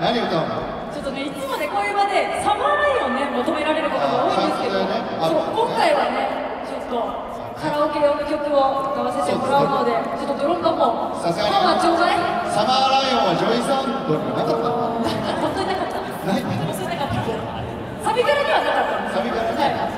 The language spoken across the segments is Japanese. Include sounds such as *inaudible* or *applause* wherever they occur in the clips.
何歌うの？ちょっとねいつもねこういう場でサマーライオンね求められることが多いんですけど、ねあそう今回はねちょっとカラオケ用の曲を歌わせてもらうのでちょっとドロッカンもさすがに。ママちょうだい。サマーライオンはジョイサウンドにはなかった。の *laughs* 本当になかった。ない。本当になかった。サビカラにはなかったサビカラね。はい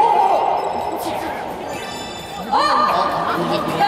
아!